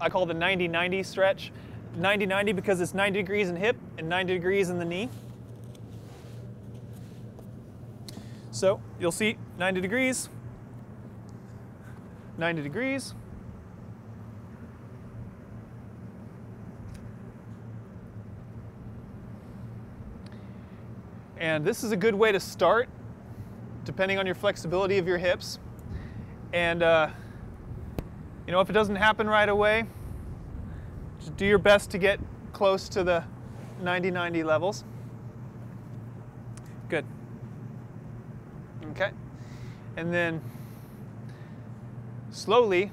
I call the 90-90 stretch. 90-90 because it's 90 degrees in hip and 90 degrees in the knee. So you'll see 90 degrees, 90 degrees, And this is a good way to start, depending on your flexibility of your hips. And uh, you know, if it doesn't happen right away, just do your best to get close to the 90-90 levels. Good. Okay. And then slowly,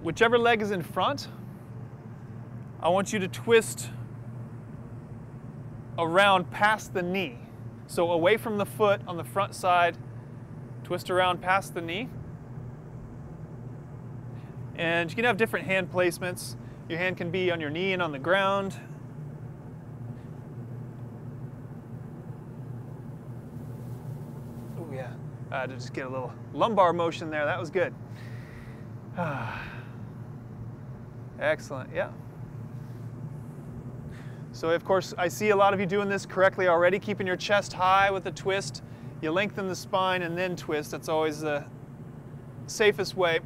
whichever leg is in front, I want you to twist around past the knee. So away from the foot on the front side, twist around past the knee. And you can have different hand placements. Your hand can be on your knee and on the ground. Oh yeah, uh, to just get a little lumbar motion there. That was good. Excellent, yeah. So of course, I see a lot of you doing this correctly already, keeping your chest high with a twist. You lengthen the spine and then twist. That's always the safest way.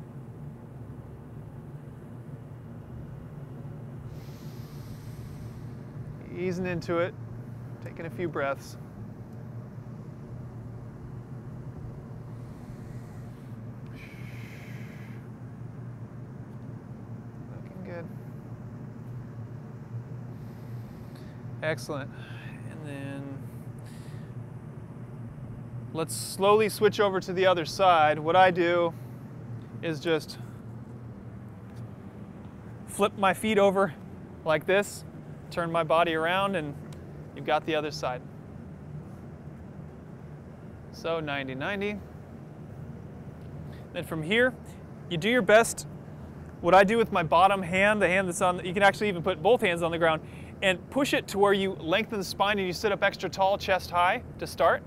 Easing into it, taking a few breaths. Looking good. Excellent. And then let's slowly switch over to the other side. What I do is just flip my feet over like this, turn my body around, and you've got the other side. So 90, 90. Then from here, you do your best. What I do with my bottom hand, the hand that's on, you can actually even put both hands on the ground, and push it to where you lengthen the spine and you sit up extra tall, chest high to start.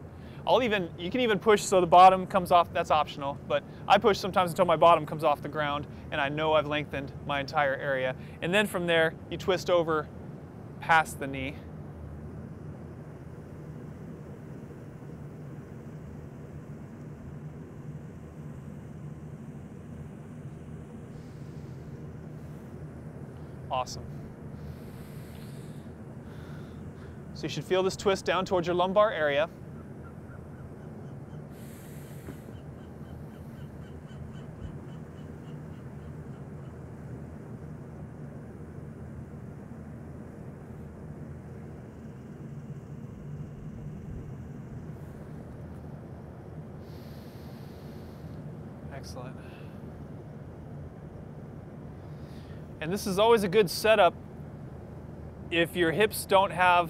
I'll even, you can even push so the bottom comes off, that's optional, but I push sometimes until my bottom comes off the ground and I know I've lengthened my entire area. And then from there, you twist over past the knee. Awesome. So you should feel this twist down towards your lumbar area. Excellent. And this is always a good setup if your hips don't have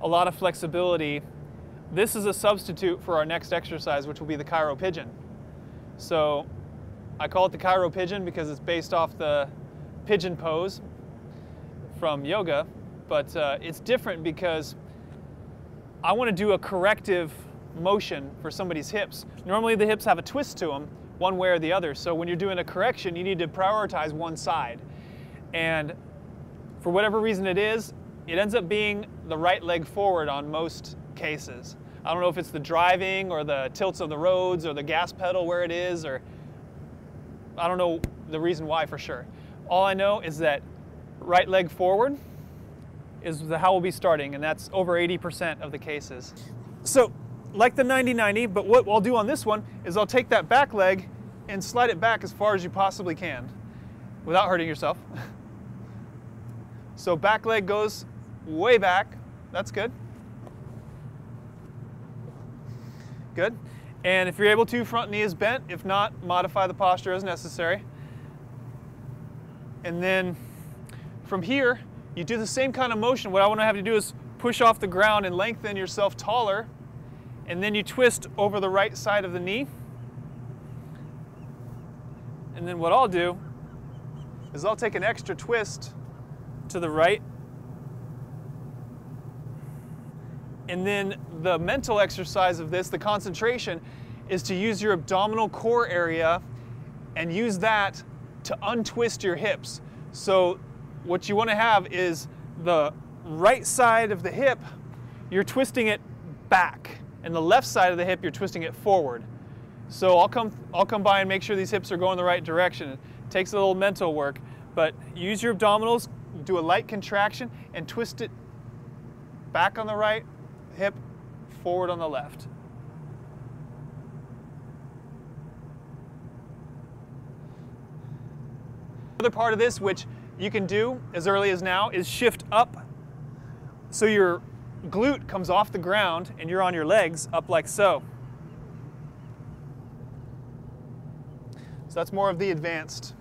a lot of flexibility. This is a substitute for our next exercise, which will be the Chiro Pigeon. So I call it the Chiro Pigeon because it's based off the pigeon pose from yoga, but uh, it's different because I want to do a corrective motion for somebody's hips. Normally the hips have a twist to them, one way or the other. So when you're doing a correction, you need to prioritize one side. And for whatever reason it is, it ends up being the right leg forward on most cases. I don't know if it's the driving or the tilts of the roads or the gas pedal where it is or I don't know the reason why for sure. All I know is that right leg forward is the how we'll be starting and that's over 80% of the cases. So like the 90-90, but what I'll do on this one is I'll take that back leg and slide it back as far as you possibly can without hurting yourself. so back leg goes way back. That's good. Good. And if you're able to, front knee is bent. If not, modify the posture as necessary. And then from here, you do the same kind of motion. What I want to have you do is push off the ground and lengthen yourself taller. And then you twist over the right side of the knee. And then what I'll do is I'll take an extra twist to the right And then the mental exercise of this, the concentration, is to use your abdominal core area and use that to untwist your hips. So what you want to have is the right side of the hip, you're twisting it back, and the left side of the hip, you're twisting it forward. So I'll come, I'll come by and make sure these hips are going the right direction. It takes a little mental work, but use your abdominals, do a light contraction, and twist it back on the right hip, forward on the left. Another part of this, which you can do as early as now, is shift up so your glute comes off the ground and you're on your legs up like so. So that's more of the advanced